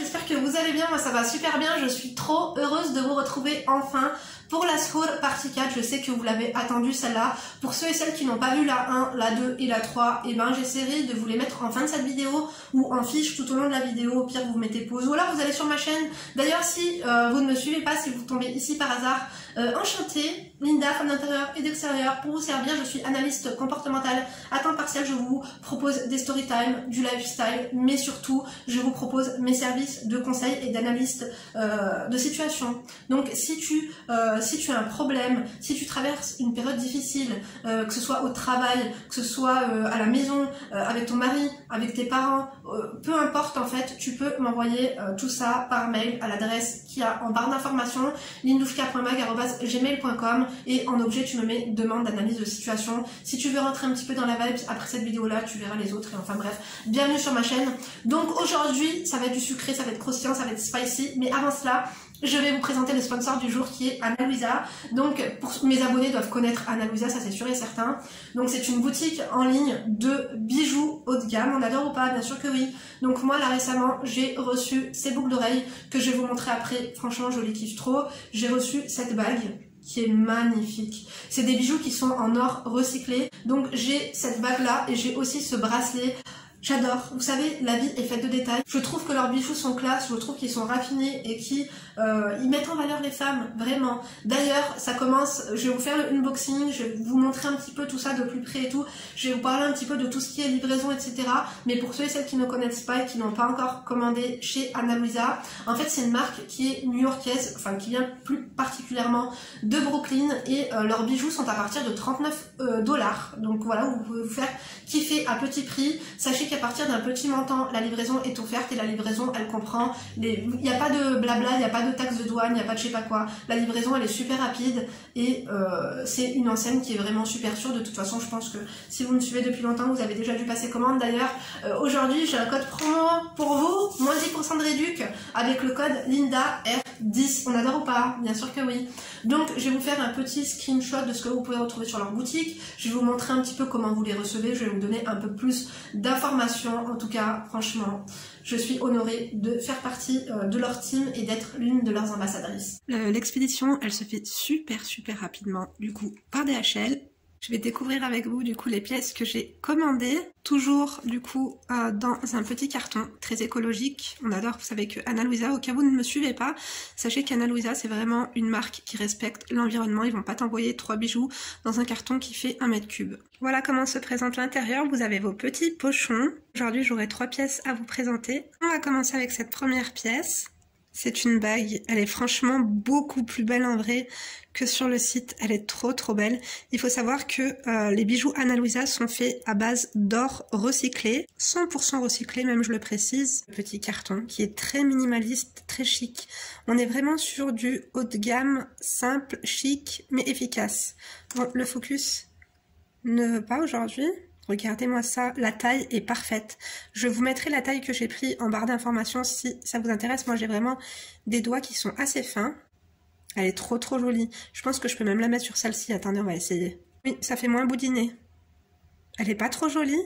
j'espère que vous allez bien, moi ça va super bien, je suis trop heureuse de vous retrouver enfin pour la School partie 4, je sais que vous l'avez attendu celle-là. Pour ceux et celles qui n'ont pas vu la 1, la 2 et la 3, et eh ben j'essaierai de vous les mettre en fin de cette vidéo ou en fiche tout au long de la vidéo. Au pire, vous mettez pause ou alors vous allez sur ma chaîne. D'ailleurs, si euh, vous ne me suivez pas, si vous tombez ici par hasard, euh, enchantée, Linda, femme d'intérieur et d'extérieur, pour vous servir, je suis analyste comportementale à temps partiel. Je vous propose des story time, du lifestyle, mais surtout, je vous propose mes services de conseil et d'analyste euh, de situation. Donc, si tu euh, si tu as un problème, si tu traverses une période difficile, que ce soit au travail, que ce soit à la maison, avec ton mari, avec tes parents, peu importe en fait, tu peux m'envoyer tout ça par mail à l'adresse qui a en barre d'information lindoufka.mag.gmail.com et en objet tu me mets demande d'analyse de situation. Si tu veux rentrer un petit peu dans la vibe après cette vidéo là, tu verras les autres et enfin bref, bienvenue sur ma chaîne. Donc aujourd'hui, ça va être du sucré, ça va être croustillant, ça va être spicy, mais avant cela, je vais vous présenter le sponsor du jour qui est Anna Luisa. Donc mes abonnés doivent connaître Anna ça c'est sûr et certain. Donc c'est une boutique en ligne de bijoux haut de gamme. On adore ou pas Bien sûr que oui. Donc moi là récemment j'ai reçu ces boucles d'oreilles que je vais vous montrer après. Franchement je les kiffe trop. J'ai reçu cette bague qui est magnifique. C'est des bijoux qui sont en or recyclé. Donc j'ai cette bague là et j'ai aussi ce bracelet J'adore. Vous savez, la vie est faite de détails. Je trouve que leurs bijoux sont classe, je trouve qu'ils sont raffinés et qui euh, ils mettent en valeur les femmes, vraiment. D'ailleurs, ça commence, je vais vous faire le unboxing, je vais vous montrer un petit peu tout ça de plus près et tout. Je vais vous parler un petit peu de tout ce qui est livraison, etc. Mais pour ceux et celles qui ne connaissent pas et qui n'ont pas encore commandé chez Anna Luisa, en fait, c'est une marque qui est new-yorkaise, enfin qui vient plus particulièrement de Brooklyn et euh, leurs bijoux sont à partir de 39 euh, dollars. Donc voilà, vous pouvez vous faire kiffer à petit prix. Sachez qu'à partir d'un petit montant, la livraison est offerte et la livraison, elle comprend les... Il n'y a pas de blabla, il n'y a pas de taxe de douane, il n'y a pas de je sais pas quoi. La livraison, elle est super rapide et euh, c'est une enseigne qui est vraiment super sûre. De toute façon, je pense que si vous me suivez depuis longtemps, vous avez déjà dû passer commande. D'ailleurs, euh, aujourd'hui, j'ai un code promo pour vous, moins 10% de réduc avec le code LINDA-R10. On adore ou pas? Bien sûr que oui. Donc, je vais vous faire un petit screenshot de ce que vous pouvez retrouver sur leur boutique. Je vais vous montrer un petit peu comment vous les recevez. Je vais vous donner un peu plus d'informations. En tout cas, franchement, je suis honorée de faire partie euh, de leur team et d'être l'une de leurs ambassadrices. L'expédition, elle se fait super super rapidement, du coup, par DHL. Je vais découvrir avec vous du coup les pièces que j'ai commandées, toujours du coup euh, dans un petit carton très écologique. On adore, vous savez que Anna au cas où vous ne me suivez pas, sachez qu'Anna Luisa c'est vraiment une marque qui respecte l'environnement. Ils vont pas t'envoyer trois bijoux dans un carton qui fait un mètre cube. Voilà comment se présente l'intérieur. Vous avez vos petits pochons. Aujourd'hui j'aurai trois pièces à vous présenter. On va commencer avec cette première pièce. C'est une bague, elle est franchement beaucoup plus belle en vrai que sur le site, elle est trop trop belle. Il faut savoir que euh, les bijoux Ana Luisa sont faits à base d'or recyclé, 100% recyclé même je le précise. Petit carton qui est très minimaliste, très chic. On est vraiment sur du haut de gamme, simple, chic mais efficace. Bon, le focus ne veut pas aujourd'hui. Regardez-moi ça, la taille est parfaite. Je vous mettrai la taille que j'ai pris en barre d'informations si ça vous intéresse. Moi j'ai vraiment des doigts qui sont assez fins. Elle est trop trop jolie. Je pense que je peux même la mettre sur celle-ci. Attendez, on va essayer. Oui, ça fait moins boudiné. Elle est pas trop jolie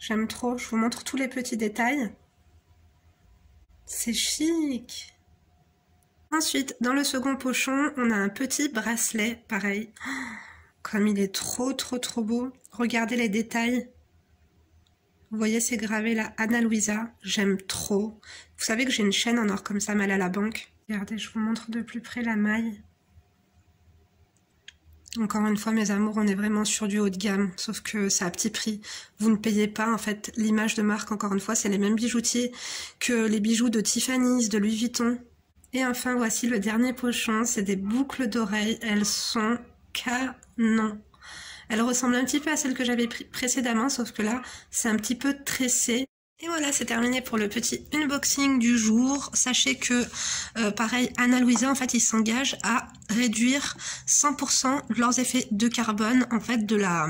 J'aime trop. Je vous montre tous les petits détails. C'est chic. Ensuite, dans le second pochon, on a un petit bracelet, pareil. Comme il est trop trop trop beau. Regardez les détails. Vous voyez, c'est gravé là, Anna Luisa. J'aime trop. Vous savez que j'ai une chaîne en or comme ça, mal à la banque. Regardez, je vous montre de plus près la maille. Encore une fois, mes amours, on est vraiment sur du haut de gamme, sauf que c'est à petit prix. Vous ne payez pas, en fait, l'image de marque, encore une fois, c'est les mêmes bijoutiers que les bijoux de Tiffany's, de Louis Vuitton. Et enfin, voici le dernier pochon, c'est des boucles d'oreilles. Elles sont canon. Elle ressemble un petit peu à celle que j'avais précédemment, sauf que là, c'est un petit peu tressé. Et voilà, c'est terminé pour le petit unboxing du jour. Sachez que, euh, pareil, Anna Louisa, en fait, ils s'engagent à réduire 100% leurs effets de carbone, en fait, de la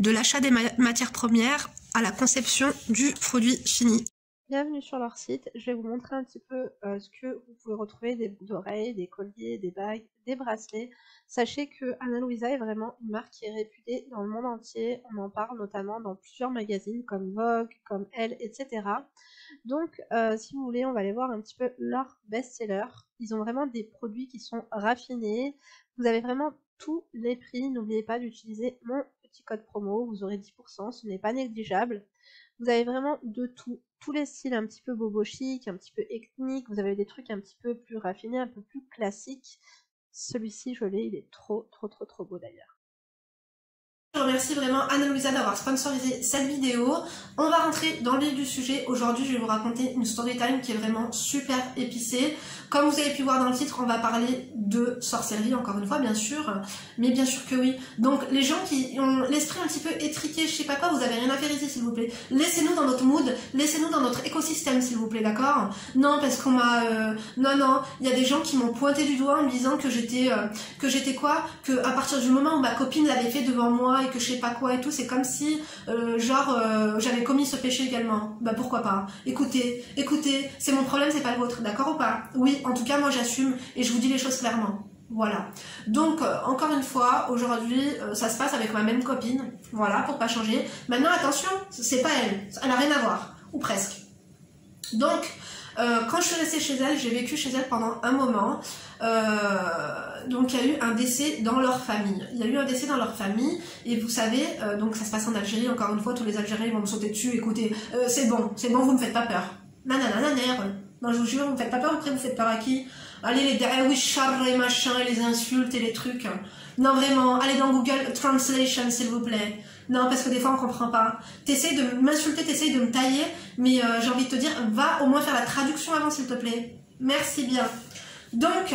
de l'achat des matières premières à la conception du produit fini. Bienvenue sur leur site. Je vais vous montrer un petit peu euh, ce que vous pouvez retrouver des boucles d'oreilles, des colliers, des bagues, des bracelets. Sachez que Anna Luisa est vraiment une marque qui est réputée dans le monde entier. On en parle notamment dans plusieurs magazines comme Vogue, comme Elle, etc. Donc, euh, si vous voulez, on va aller voir un petit peu leur best-seller. Ils ont vraiment des produits qui sont raffinés. Vous avez vraiment tous les prix. N'oubliez pas d'utiliser mon petit code promo. Vous aurez 10%, ce n'est pas négligeable. Vous avez vraiment de tout. Tous les styles un petit peu bobo chic, un petit peu ethnique. Vous avez des trucs un petit peu plus raffinés, un peu plus classiques. Celui-ci, je l'ai, il est trop, trop, trop, trop beau d'ailleurs. Je remercie vraiment Anna-Louisa d'avoir sponsorisé cette vidéo. On va rentrer dans le vif du sujet. Aujourd'hui, je vais vous raconter une story time qui est vraiment super épicée. Comme vous avez pu voir dans le titre, on va parler de sorcellerie, encore une fois, bien sûr. Mais bien sûr que oui. Donc, les gens qui ont l'esprit un petit peu étriqué, je sais pas quoi, vous avez rien à faire ici, s'il vous plaît. Laissez-nous dans notre mood, laissez-nous dans notre écosystème, s'il vous plaît, d'accord? Non, parce qu'on m'a... Euh, non, non, il y a des gens qui m'ont pointé du doigt en me disant que j'étais... Euh, que j'étais quoi? Que à partir du moment où ma copine l'avait fait devant moi et que je sais pas quoi et tout, c'est comme si, euh, genre, j'avais commis ce péché également. Bah, pourquoi pas Écoutez, écoutez, c'est mon problème, c'est pas le vôtre, d'accord ou pas? Oui, en tout cas, moi j'assume et je vous dis les choses clairement. Voilà. Donc, euh, encore une fois, aujourd'hui, euh, ça se passe avec ma même copine. Voilà, pour pas changer. Maintenant, attention, c'est pas elle. Elle a rien à voir. Ou presque. Donc, euh, quand je suis restée chez elle, j'ai vécu chez elle pendant un moment. donc, il y a eu un décès dans leur famille. Il y a eu un décès dans leur famille. Et vous savez, donc ça se passe en Algérie. Encore une fois, tous les Algériens vont me sauter dessus. Écoutez, c'est bon, c'est bon, vous me faites pas peur. Nanana, non, je vous jure, vous faites pas peur, après vous faites peur à qui? Allez, les dawish et machin, et les insultes et les trucs. Non, vraiment, allez dans Google Translation, s'il vous plaît. Non, parce que des fois, on comprend pas. T'essayes de m'insulter, t'essayes de me tailler, mais euh, j'ai envie de te dire, va au moins faire la traduction avant, s'il te plaît. Merci bien. Donc,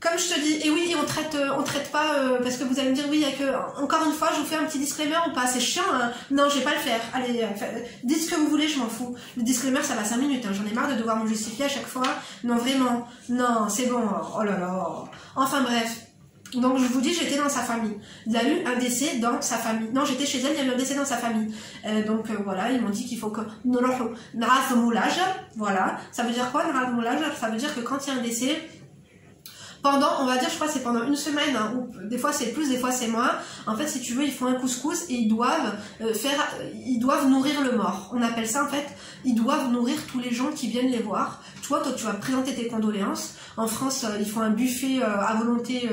comme je te dis, et oui, on traite, euh, on traite pas, euh, parce que vous allez me dire, oui, il que, encore une fois, je vous fais un petit disclaimer ou pas, c'est chiant, hein. non, je vais pas le faire, allez, dites ce que vous voulez, je m'en fous. Le disclaimer, ça va 5 minutes, hein. j'en ai marre de devoir me justifier à chaque fois, non, vraiment, non, c'est bon, oh là là, enfin bref. Donc je vous dis, j'étais dans sa famille. Il a eu un décès dans sa famille. Non, j'étais chez elle, il y a eu un décès dans sa famille. donc voilà, ils m'ont dit qu'il faut que voilà. Ça veut dire quoi Ça veut dire que quand il y a un décès, pendant, on va dire, je crois c'est pendant une semaine, hein, ou des fois c'est plus, des fois c'est moins. En fait, si tu veux, ils font un couscous et ils doivent euh, faire, ils doivent nourrir le mort. On appelle ça en fait, ils doivent nourrir tous les gens qui viennent les voir. Toi, toi, tu vas présenter tes condoléances. En France, euh, ils font un buffet euh, à volonté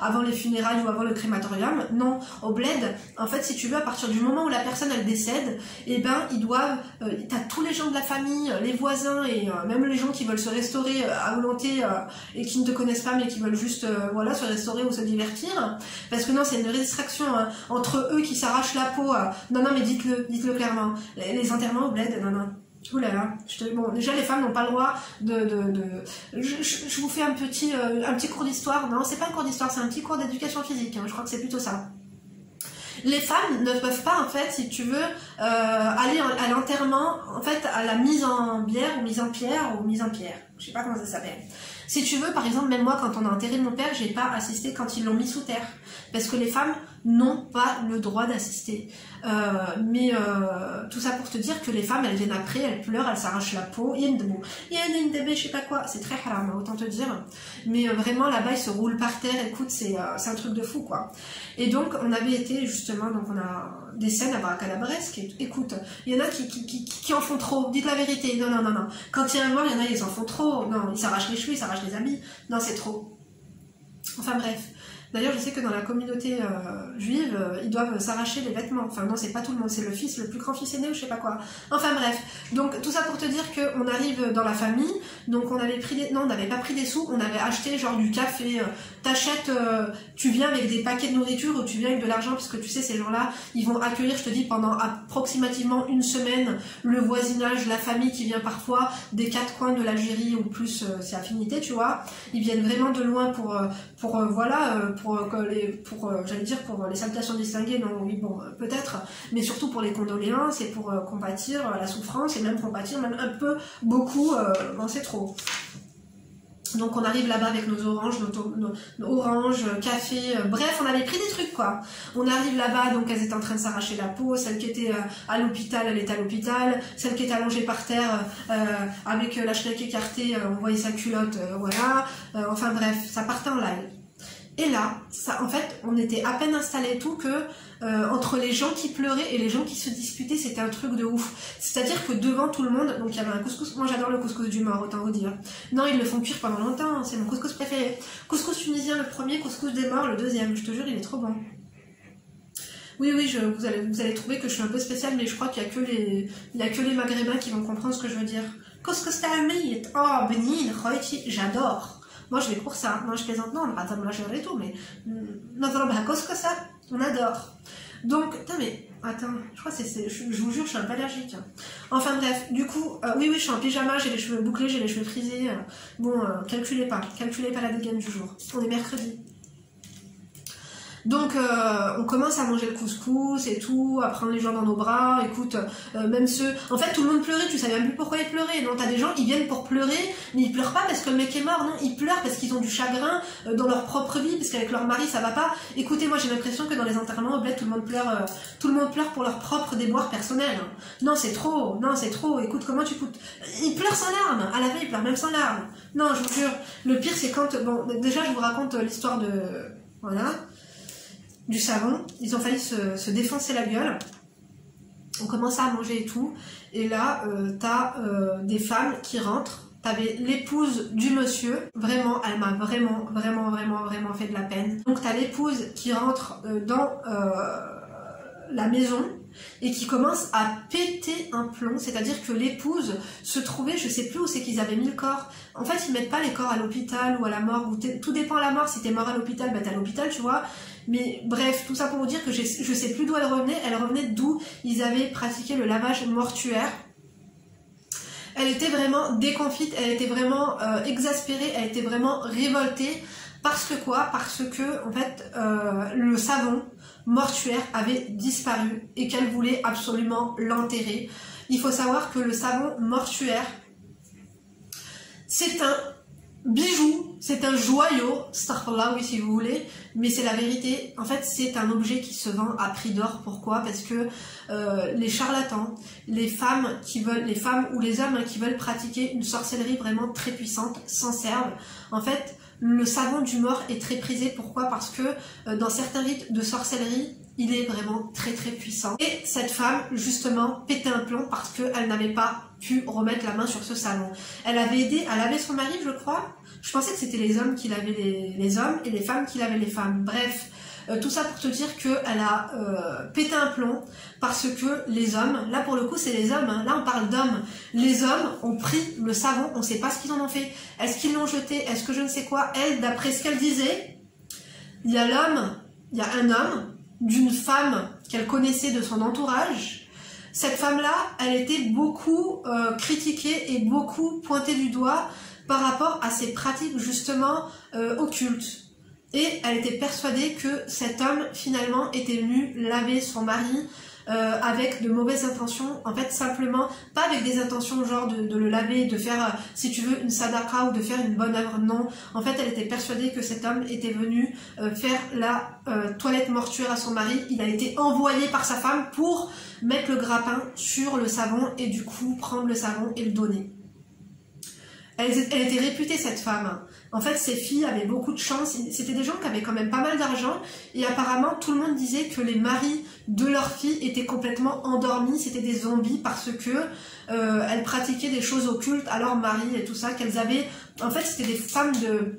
avant les funérailles ou avant le crématorium. Non, au bled, en fait, si tu veux, à partir du moment où la personne elle décède, eh ben, ils doivent, t'as tous les gens de la famille, les voisins et même les gens qui veulent se restaurer à volonté et qui ne te connaissent pas mais qui veulent juste euh, voilà se restaurer ou se divertir parce que non c'est une distraction hein. entre eux qui s'arrachent la peau euh. non non mais dites-le dites-le clairement les, enterrements au bled non non Là, je te... bon, déjà les femmes n'ont pas le droit de... de. Je, je, vous fais un petit, euh, un petit cours d'histoire. Non, c'est pas un cours d'histoire, c'est un petit cours d'éducation physique. Hein. Je crois que c'est plutôt ça. Les femmes ne peuvent pas, en fait, si tu veux, aller à l'enterrement, en fait, à la mise en bière ou mise en pierre ou mise en pierre. Je sais pas comment ça s'appelle. Si tu veux, par exemple, même moi, quand on a enterré mon père, j'ai pas assisté quand ils l'ont mis sous terre. Parce que les femmes n'ont pas le droit d'assister. Euh, mais euh, tout ça pour te dire que les femmes, elles viennent après, elles pleurent, elles s'arrachent la peau. Il y a une je sais pas quoi. C'est très haram, autant te dire. Mais euh, vraiment, là-bas, ils se roulent par terre. Écoute, c'est un truc de fou, quoi. Et donc, on avait été, justement, donc on a des scènes à Baracalabresque. Écoute, il y en a qui, qui, qui, en font trop. Dites la vérité. Non, non, non, non. Quand il y a un mort, il y en a, ils en font trop. Non, ils s'arrachent les cheveux, ils s'arrachent les habits. Non, c'est trop. Enfin bref. D'ailleurs, je sais que dans la communauté euh, juive, euh, ils doivent s'arracher les vêtements. Enfin, non, c'est pas tout le monde, c'est le fils, le plus grand fils aîné ou je sais pas quoi. Enfin, bref. Donc, tout ça pour te dire qu'on arrive dans la famille. Donc, on avait pris des. Non, on n'avait pas pris des sous, on avait acheté genre du café. Euh, t'achètes, tu viens avec des paquets de nourriture ou tu viens avec de l'argent, parce que tu sais, ces gens-là, ils vont accueillir, je te dis, pendant approximativement une semaine, le voisinage, la famille qui vient parfois des quatre coins de l'Algérie ou plus, c'est affinité, tu vois. Ils viennent vraiment de loin pour, pour voilà, pour euh, les, pour euh, j'allais dire pour les salutations distinguées, non, oui, bon, euh, peut-être, mais surtout pour les condoléances et pour compatir la souffrance et même compatir même un peu, beaucoup, non, c'est trop. Donc on arrive là-bas avec nos oranges, nos, oranges, café, bref, on avait pris des trucs quoi. On arrive là-bas, donc elles étaient en train de s'arracher la peau, celle qui était à l'hôpital, elle est à l'hôpital, celle qui est allongée par terre avec la chèque écartée, on voyait sa culotte, voilà. enfin bref, ça partait en live. Et là, ça, en fait, on était à peine installé tout que euh, entre les gens qui pleuraient et les gens qui se disputaient, c'était un truc de ouf. C'est-à-dire que devant tout le monde, donc il y avait un couscous. Moi, j'adore le couscous du mort, autant vous dire. Non, ils le font cuire pendant longtemps. hein, C'est mon couscous préféré. Couscous tunisien, le premier. Couscous des morts, le deuxième. Je te jure, il est trop bon. Oui, oui, je, vous, allez, trouver que je suis un peu spéciale, mais je crois qu'il y a que les, il y a que les maghrébins qui vont comprendre ce que je veux dire. Couscous ta'amiyet. Oh, benin, j'adore. Moi, je vais pour ça. Moi, je plaisante. Non, on va lâcher et tout, mais, nadrobha couscousa, on adore. Donc, putain, mais, attends, je crois que c'est, je, je vous jure, je suis un peu allergique. Enfin, bref, du coup, euh, oui, oui, je suis en pyjama, j'ai les cheveux bouclés, j'ai les cheveux frisés. euh, bon, euh, calculez pas, calculez pas la dégaine du jour. On est mercredi. Donc euh, on commence à manger le couscous et tout, à prendre les gens dans nos bras, écoute, euh, même ceux... En fait tout le monde pleurait, tu savais même plus pourquoi ils pleuraient. Non, t'as des gens qui viennent pour pleurer, mais ils pleurent pas parce que le mec est mort, non, ils pleurent parce qu'ils ont du chagrin euh, dans leur propre vie, parce qu'avec leur mari ça va pas. Écoutez, moi j'ai l'impression que dans les enterrements au bled, tout le monde pleure, euh, tout le monde pleure pour leur propre déboire personnel. Non, c'est trop, non, c'est trop, écoute, comment tu coûtes... Ils pleurent sans larmes, à la fin ils pleurent même sans larmes. Non, je vous jure, le pire c'est quand... Bon, déjà je vous raconte euh, l'histoire de... Voilà du savon. Ils ont failli se, défoncer la gueule. On commençait à manger et tout. Et là, euh, t'as euh, des femmes qui rentrent. T'avais l'épouse du monsieur. Vraiment, elle m'a vraiment, vraiment, vraiment, vraiment fait de la peine. Donc t'as l'épouse qui rentre euh, dans euh, la maison et qui commence à péter un plomb, c'est-à-dire que l'épouse se trouvait, je sais plus où c'est qu'ils avaient mis le corps. En fait, ils mettent pas les corps à l'hôpital ou à la t'es- tout dépend à la mort. Si t'es mort à l'hôpital, bah t'es à l'hôpital, tu vois. Mais bref, tout ça pour vous dire que je sais plus d'où elle revenait. Elle revenait d'où ils avaient pratiqué le lavage mortuaire. Elle était vraiment déconfite, elle était vraiment euh, exaspérée, elle était vraiment révoltée. Parce que quoi? Parce que, euh, le savon mortuaire avait disparu et qu'elle voulait absolument l'enterrer. Il faut savoir que le savon mortuaire, c'est un bijou, c'est un joyau, là oui si vous voulez, mais c'est la vérité. En fait, c'est un objet qui se vend à prix d'or. Pourquoi? Parce que euh, les charlatans, les femmes qui veulent, les femmes ou les hommes hein, qui veulent pratiquer une sorcellerie vraiment très puissante s'en servent. En fait, le savon du mort est très prisé. Pourquoi? Parce que euh, dans certains rites de sorcellerie, il est vraiment très très puissant. Et cette femme, justement, pétait un plomb parce qu'elle n'avait pas pu remettre la main sur ce savon. Elle avait aidé à laver son mari, je crois. Je pensais que c'était les hommes qui lavaient les, hommes et les femmes qui lavaient les femmes. Bref, euh, tout ça pour te dire qu'elle a euh, pété un plomb parce que les hommes, là pour le coup c'est les hommes, hein, là on parle d'hommes, les hommes ont pris le savon, on sait pas ce qu'ils en ont fait. Est-ce qu'ils l'ont jeté? Est-ce que je ne sais quoi? Elle, d'après ce qu'elle disait, il y a l'homme, il y a un homme d'une femme qu'elle connaissait de son entourage. Cette femme-là, elle était beaucoup euh, critiquée et beaucoup pointée du doigt par rapport à ses pratiques justement euh, occultes. Et elle était persuadée que cet homme finalement était venu laver son mari euh, avec de mauvaises intentions, en fait simplement, pas avec des intentions genre de, le laver, de faire, euh, si tu veux, une sadaka ou de faire une bonne œuvre, non. En fait, elle était persuadée que cet homme était venu euh, faire la toilette mortuaire à son mari. Il a été envoyé par sa femme pour mettre le grappin sur le savon et du coup prendre le savon et le donner. Elle, était réputée cette femme. En fait, ses filles avaient beaucoup de chance. C'était des gens qui avaient quand même pas mal d'argent. Et apparemment, tout le monde disait que les maris de leurs filles étaient complètement endormis. C'était des zombies parce que euh, elles pratiquaient des choses occultes à leur mari et tout ça. Qu'elles avaient. En fait, c'était des femmes de.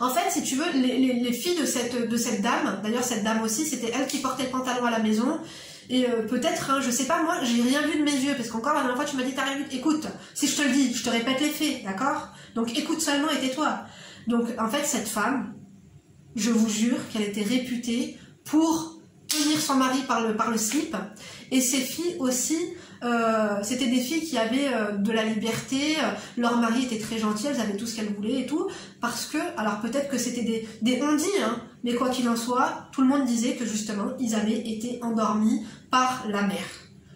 En fait, si tu veux, les, les, les filles de cette, de cette dame, d'ailleurs cette dame aussi, c'était elle qui portait le pantalon à la maison. Et euh, peut-être, hein, je sais pas, moi, j'ai rien vu de mes yeux, parce qu'encore la dernière fois, tu m'as dit, t'as rien vu. Écoute, si je te le dis, je te répète les faits, d'accord? Donc écoute seulement et tais-toi. Donc, en fait, cette femme, je vous jure qu'elle était réputée pour son mari par le, par le slip. Et ses filles aussi, euh, c'était des filles qui avaient euh, de la liberté, leur mari était très gentil, elles avaient tout ce qu'elles voulaient et tout, parce que, alors peut-être que c'était des, des on-dit, hein, mais quoi qu'il en soit, tout le monde disait que justement, ils avaient été endormis par la mère.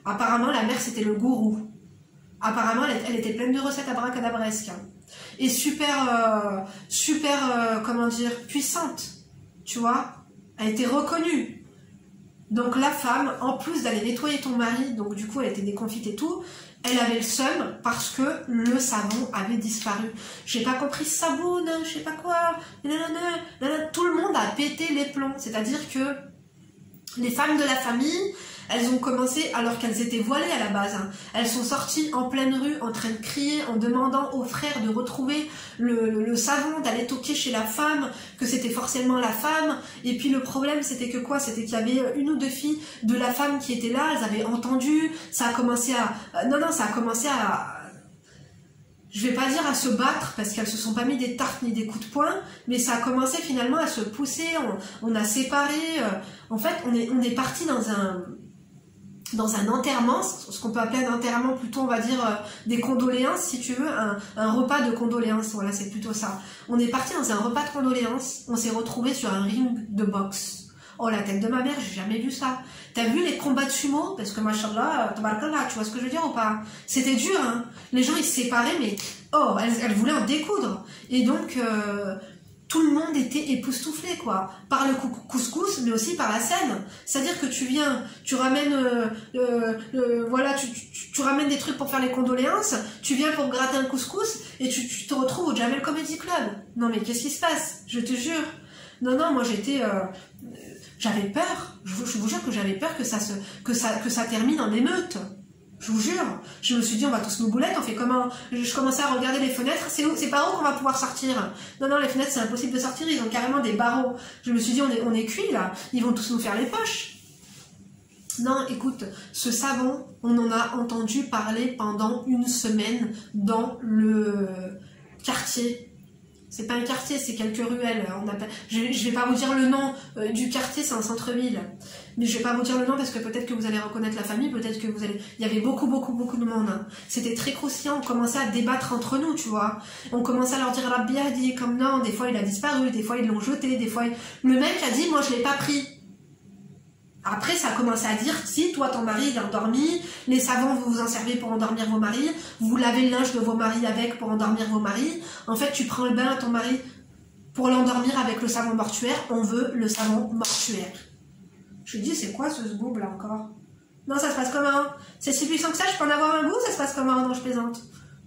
Apparemment, la mère, c'était le gourou. Apparemment, elle, était pleine de recettes abracadabresques. hein. Et super, euh, super, comment dire, puissante. Tu vois? Elle était reconnue. Donc la femme, en plus d'aller nettoyer ton mari, donc du coup elle était déconfite et tout, elle avait le seum parce que le savon avait disparu. J'ai pas compris savon, je sais pas quoi, tout le monde a pété les plombs. C'est-à-dire que les femmes de la famille, elles ont commencé alors qu'elles étaient voilées à la base. Hein. Elles sont sorties en pleine rue en train de crier, en demandant aux frères de retrouver le, savon, d'aller toquer chez la femme, que c'était forcément la femme. Et puis le problème c'était que quoi? C'était qu'il y avait une ou deux filles de la femme qui étaient là, elles avaient entendu, ça a commencé à... Non, non, ça a commencé à je vais pas dire à se battre parce qu'elles se sont pas mis des tartes ni des coups de poing, mais ça a commencé finalement à se pousser, on, a séparé, euh, en fait on est parti dans un, dans un enterrement, ce qu'on peut appeler un enterrement plutôt on va dire euh, des condoléances si tu veux, un, repas de condoléances, voilà c'est plutôt ça. On est parti dans un repas de condoléances, on s'est retrouvé sur un ring de boxe. Oh la tête de ma mère, j'ai jamais vu ça. T'as vu les combats de sumo? Parce que machallah, là, tu vois ce que je veux dire ou pas? C'était dur, hein Les gens ils se séparaient, mais oh, elles, voulaient en découdre. Et donc, euh, tout le monde était époustouflé, quoi. Par le couscous, mais aussi par la scène. C'est-à-dire que tu viens, tu ramènes, euh, euh, voilà, tu, tu, ramènes des trucs pour faire les condoléances, tu viens pour gratter un couscous, et tu, tu te retrouves au Jamel Comedy Club. Non mais qu'est-ce qui se passe? Je te jure. Non, non, moi j'étais j'avais peur. Je vous, jure que j'avais peur que ça, se, que, ça, que ça termine en émeute. Je vous jure. Je me suis dit, on va tous nous boulettes, on fait comment Je commençais à regarder les fenêtres. C'est c'est par où qu'on va pouvoir sortir? Non, non, les fenêtres, c'est impossible de sortir. Ils ont carrément des barreaux. Je me suis dit, on est, on est cuit là. Ils vont tous nous faire les poches. Non, écoute, ce savon, on en a entendu parler pendant une semaine dans le quartier c'est pas un quartier, c'est quelques ruelles. On je, vais pas vous dire le nom euh, du quartier, c'est un centre-ville. Mais je vais pas vous dire le nom parce que peut-être que vous allez reconnaître la famille, peut-être que vous allez. Il y avait beaucoup, beaucoup, beaucoup de monde. Hein. C'était très croustillant. On commençait à débattre entre nous, tu vois. On commençait à leur dire Rabbi a dit comme non, des fois il a disparu, des fois ils l'ont jeté, des fois. Le mec a dit moi je l'ai pas pris. Après, ça a commencé à dire, si toi, ton mari, il est endormi, les savons, vous vous en servez pour endormir vos maris, vous lavez le linge de vos maris avec pour endormir vos maris. En fait, tu prends le bain à ton mari pour l'endormir avec le savon mortuaire. On veut le savon mortuaire. Je lui dis, c'est quoi ce zboob là encore? Non, ça se passe comment? C'est si puissant que ça, je peux en avoir un bout Ça se passe comment? Non, je plaisante.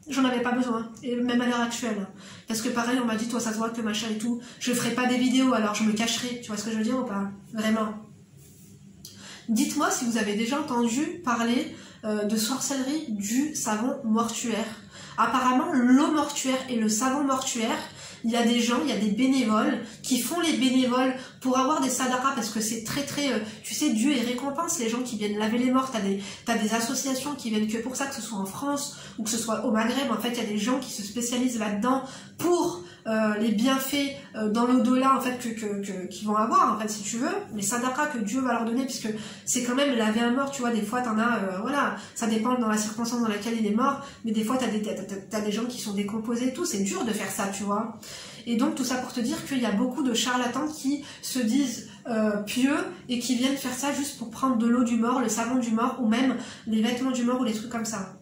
J'en avais pas besoin, et même à l'heure actuelle. Parce que pareil, on m'a dit, toi, ça se voit que machin et tout. Je ferai pas des vidéos, alors je me cacherai. Tu vois ce que je veux dire ou pas? Vraiment. Dites-moi si vous avez déjà entendu parler euh, de sorcellerie du savon mortuaire. Apparemment, l'eau mortuaire et le savon mortuaire, il y a des gens, il y a des bénévoles qui font les bénévoles pour avoir des sadaras parce que c'est très très, euh, tu sais, Dieu et récompense les gens qui viennent laver les morts. T'as des, as des associations qui viennent que pour ça, que ce soit en France ou que ce soit au Maghreb. En fait, il y a des gens qui se spécialisent là-dedans pour euh, les bienfaits euh, dans l'au-delà en fait que, qu'ils vont avoir en fait si tu veux les sadaka que Dieu va leur donner puisque c'est quand même laver un mort tu vois des fois t'en as voilà ça dépend dans la circonstance dans laquelle il est mort mais des fois t'as des t'as, des gens qui sont décomposés et tout c'est dur de faire ça tu vois et donc tout ça pour te dire qu'il y a beaucoup de charlatans qui se disent pieux et qui viennent faire ça juste pour prendre de l'eau du mort, le savon du mort ou même les vêtements du mort ou les trucs comme ça.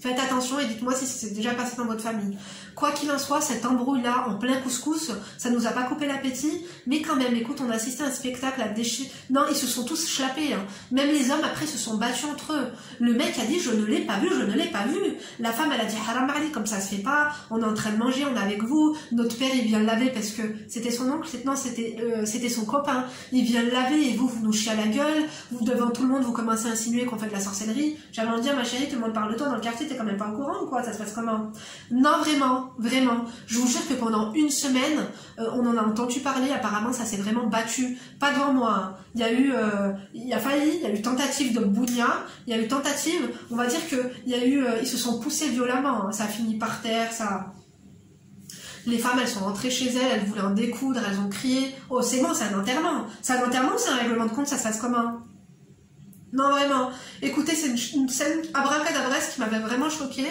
Faites attention et dites-moi si c'est déjà passé dans votre famille. Quoi qu'il en soit, cette embrouille-là, en plein couscous, ça nous a pas coupé l'appétit, mais quand même, écoute, on a assisté à un spectacle à déchirer. Non, ils se sont tous chlapés. Hein. Même les hommes, après, se sont battus entre eux. Le mec a dit, je ne l'ai pas vu, je ne l'ai pas vu. La femme, elle a dit, haram Ali, comme ça se fait pas, on est en train de manger, on est avec vous. Notre père, il vient le laver parce que c'était son oncle, non, c'était euh, c'était son copain. Il vient le laver et vous, vous nous chiez à la gueule. Vous, devant tout le monde, vous commencez à insinuer qu'on fait de la sorcellerie. J'avais envie de dire, ma chérie, tout le monde parle de toi dans le quartier, t'es quand même pas au courant ou quoi? Ça se passe comment? Non, vraiment vraiment. Je vous jure que pendant une semaine, euh, on en a entendu parler. Apparemment, ça s'est vraiment battu. Pas devant moi. Hein. Il y a eu, euh, il y a failli, il y a eu tentative de bounia. Il y a eu tentative. On va dire que il y a eu, euh, ils se sont poussés violemment. Hein. Ça a fini par terre. Ça. Les femmes, elles sont rentrées chez elles, elles voulaient en découdre, elles ont crié. Oh, c'est bon, c'est un enterrement. C'est un enterrement ou c'est un règlement de compte Ça se passe comment? Non, vraiment. Écoutez, c'est une, une scène abracadabresque qui m'avait vraiment choquée.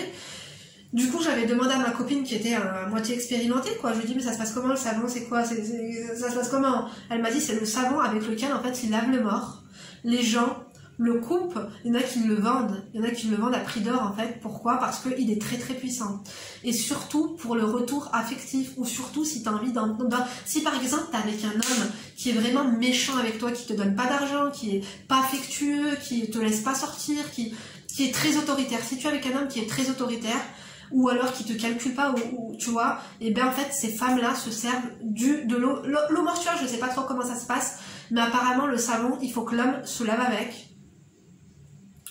Du coup, j'avais demandé à ma copine qui était à moitié expérimentée, quoi. Je lui ai dit, mais ça se passe comment le savon? C'est quoi? Ça se passe comment? Elle m'a dit, c'est le savon avec lequel, en fait, ils lavent le mort. Les gens le coupent. Il y en a qui le vendent. Il y en a qui le vendent à prix d'or, en fait. Pourquoi? Parce qu'il est très, très puissant. Et surtout, pour le retour affectif, ou surtout si tu as envie d'un... Si, par exemple, t'es avec un homme qui est vraiment méchant avec toi, qui te donne pas d'argent, qui est pas affectueux, qui te laisse pas sortir, qui qui est très autoritaire. Si tu es avec un homme qui est très autoritaire, ou alors qui te calcule pas, ou, tu vois, et bien en fait ces femmes-là se servent du de l'eau l'eau mortuaire. Je sais pas trop comment ça se passe, mais apparemment le savon, il faut que l'homme se lave avec.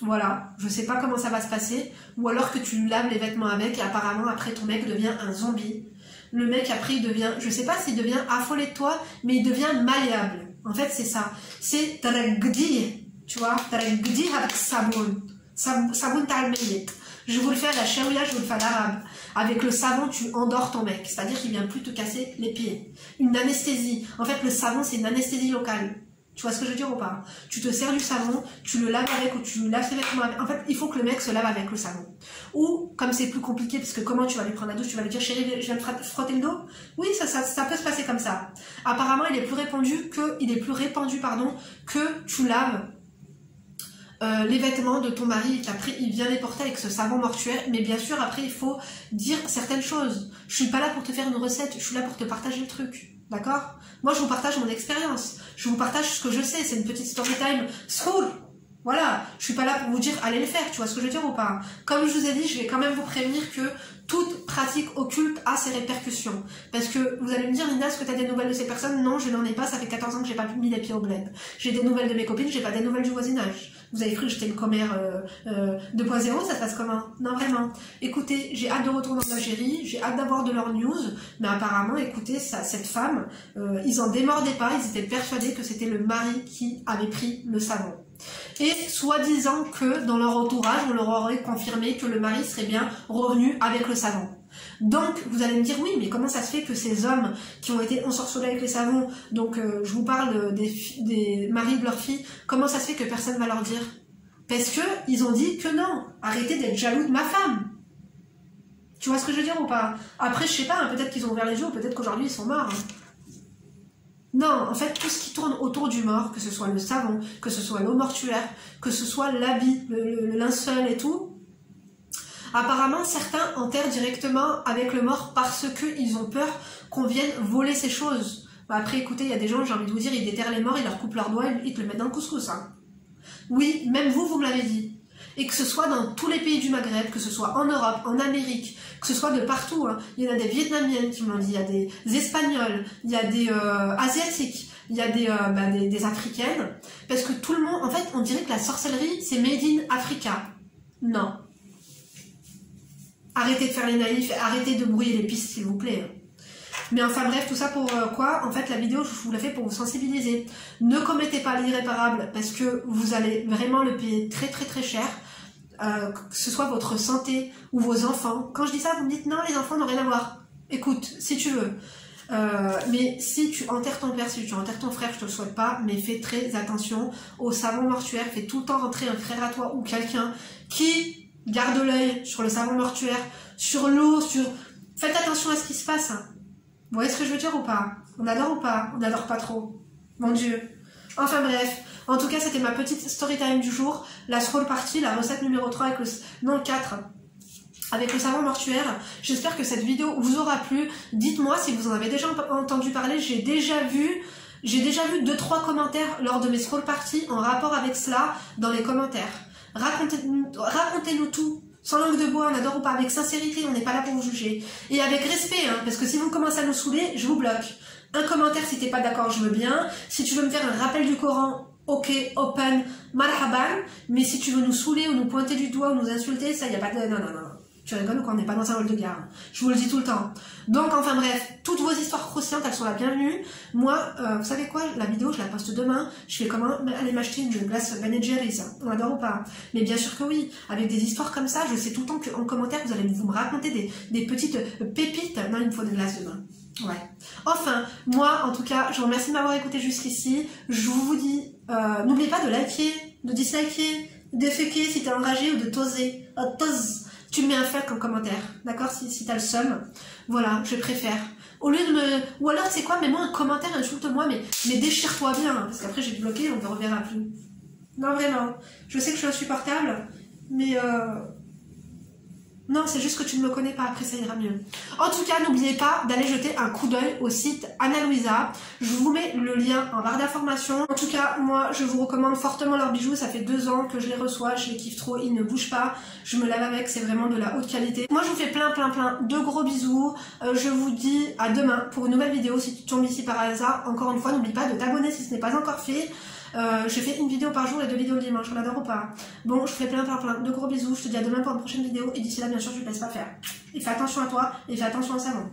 Voilà, je sais pas comment ça va se passer, ou alors que tu laves les vêtements avec et apparemment après ton mec devient un zombie. Le mec après il devient, je sais pas s'il devient affolé de toi, mais il devient malléable. En fait c'est ça, c'est taragdi, tu vois, taragdi avec sabon, sabon Je vous le fais à la sharia, je vous le fais à l'arabe. Avec le savon, tu endors ton mec, c'est-à-dire qu'il vient plus te casser les pieds. Une anesthésie. En fait, le savon, c'est une anesthésie locale. Tu vois ce que je veux dire ou pas? Tu te sers du savon, tu le laves avec ou tu laves avec. En fait, il faut que le mec se lave avec le savon. Ou, comme c'est plus compliqué, parce que comment tu vas lui prendre la douche? Tu vas lui dire, chérie, je viens de frotter le dos? Oui, ça, peut se passer comme ça. Apparemment, il est plus répandu que, il est plus répandu, pardon, que tu laves euh, les vêtements de ton mari, après il vient les porter avec ce savon mortuaire, mais bien sûr après il faut dire certaines choses. Je suis pas là pour te faire une recette, je suis là pour te partager le truc. D'accord? Moi, je vous partage mon expérience. Je vous partage ce que je sais. C'est une petite story time school. Voilà. Je suis pas là pour vous dire allez le faire. Tu vois ce que je veux dire ou pas? Comme je vous ai dit, je vais quand même vous prévenir que toute pratique occulte a ses répercussions. Parce que vous allez me dire, Nina, est-ce que tu as des nouvelles de ces personnes? Non, je n'en ai pas. Ça fait 14 ans que j'ai pas mis les pieds au bled. J'ai des nouvelles de mes copines, j'ai pas des nouvelles du voisinage. Vous avez cru que j'étais une commère euh, euh, 2.0, ça se passe comment? Non, vraiment. Écoutez, j'ai hâte de retourner en Algérie, j'ai hâte d'avoir de leurs news, mais apparemment, écoutez, ça, cette femme, euh, ils en démordaient pas, ils étaient persuadés que c'était le mari qui avait pris le savon. Et soi-disant que dans leur entourage, on leur aurait confirmé que le mari serait bien revenu avec le savon. Donc, vous allez me dire, oui, mais comment ça se fait que ces hommes qui ont été ensorcelés avec les savons, donc euh, je vous parle des, maris de leurs filles, comment ça se fait que personne va leur dire? Parce que ils ont dit que non, arrêtez d'être jaloux de ma femme. Tu vois ce que je veux dire ou pas? Après, je sais pas, hein, peut-être qu'ils ont ouvert les yeux, peut-être qu'aujourd'hui ils sont morts. Hein. Non, en fait, tout ce qui tourne autour du mort, que ce soit le savon, que ce soit l'eau mortuaire, que ce soit l'habit, le linceul et tout, Apparemment, certains enterrent directement avec le mort parce qu'ils ont peur qu'on vienne voler ces choses. Bah, après, écoutez, il y a des gens, j'ai envie de vous dire, ils déterrent les morts, ils leur coupent leurs doigts, ils te le mettent dans le couscous. Hein. Oui, même vous, vous me l'avez dit. Et que ce soit dans tous les pays du Maghreb, que ce soit en Europe, en Amérique, que ce soit de partout. Hein. Il y en a des Vietnamiennes qui m'ont dit, il y a des Espagnols, il y a des euh, Asiatiques, il y a des, euh, bah, des, des Africaines. Parce que tout le monde, en fait, on dirait que la sorcellerie, c'est made in Africa. Non. Arrêtez de faire les naïfs, arrêtez de brouiller les pistes, s'il vous plaît. Mais enfin bref, tout ça pour euh, quoi? En fait, la vidéo, je vous la fais pour vous sensibiliser. Ne commettez pas l'irréparable parce que vous allez vraiment le payer très très très cher. Euh, que ce soit votre santé ou vos enfants. Quand je dis ça, vous me dites non, les enfants n'ont rien à voir. Écoute, si tu veux. Euh, mais si tu enterres ton père, si tu enterres ton frère, je te le souhaite pas, mais fais très attention au savon mortuaire. Fais tout le temps rentrer un frère à toi ou quelqu'un qui garde l'œil sur le savon mortuaire, sur l'eau, sur... Faites attention à ce qui se passe. Hein. Vous voyez ce que je veux dire ou pas? On adore ou pas? On n'adore pas trop. Mon Dieu. Enfin bref. En tout cas, c'était ma petite story time du jour. La scroll partie, la recette numéro 3 avec le... Non, 4 avec le savon mortuaire. J'espère que cette vidéo vous aura plu. Dites-moi si vous en avez déjà entendu parler. J'ai déjà vu... J'ai déjà vu 2-3 commentaires lors de mes scroll parties en rapport avec cela dans les commentaires. Racontez-nous tout. Sans langue de bois, on adore ou pas, avec sincérité, on n'est pas là pour vous juger. Et avec respect, hein, parce que si vous commencez à nous saouler, je vous bloque. Un commentaire si t'es pas d'accord, je veux bien. Si tu veux me faire un rappel du Coran, ok, open, marhaban. Mais si tu veux nous saouler ou nous pointer du doigt ou nous insulter, ça y a pas de... Non, non, non. Tu rigoles ou quoi On n'est pas dans un rôle de garde. Je vous le dis tout le temps. Donc, enfin bref, toutes vos histoires croustillantes, elles sont la bienvenue. Moi, euh, vous savez quoi La vidéo, je la poste demain. Je fais comment aller m'acheter une glace Ben Jerry's. On adore ou pas? Mais bien sûr que oui. Avec des histoires comme ça, je sais tout le temps qu'en commentaire, vous allez vous me raconter des, des petites pépites. Non, il me faut des glaces demain. Ouais. Enfin, moi, en tout cas, je vous remercie de m'avoir écouté jusqu'ici. Je vous dis, euh, n'oubliez pas de liker, de disliker, de féquer si t'es enragé ou de toser. Euh, tu mets un fuck en commentaire, d'accord Si, t'as le seum, voilà, je préfère. Au lieu de me... Ou alors, c'est quoi Mets-moi un commentaire, insulte-moi, mais, mais déchire-toi bien, parce qu'après j'ai bloqué, on ne reverra plus. Non, vraiment. Je sais que je suis insupportable, mais... Euh... Non, c'est juste que tu ne me connais pas, après ça ira mieux. En tout cas, n'oubliez pas d'aller jeter un coup d'œil au site Anna Luisa. Je vous mets le lien en barre d'informations. En tout cas, moi, je vous recommande fortement leurs bijoux. Ça fait deux ans que je les reçois, je les kiffe trop, ils ne bougent pas. Je me lave avec, c'est vraiment de la haute qualité. Moi, je vous fais plein, plein, plein de gros bisous. Euh, je vous dis à demain pour une nouvelle vidéo. Si tu tombes ici par hasard, encore une fois, n'oublie pas de t'abonner si ce n'est pas encore fait. Euh, je fais une vidéo par jour et deux vidéos le dimanche, on adore ou pas? Bon, je fais plein, plein, plein de gros bisous. Je te dis à demain pour une prochaine vidéo. Et d'ici là, bien sûr, je ne laisse pas faire. Et fais attention à toi et fais attention au savon.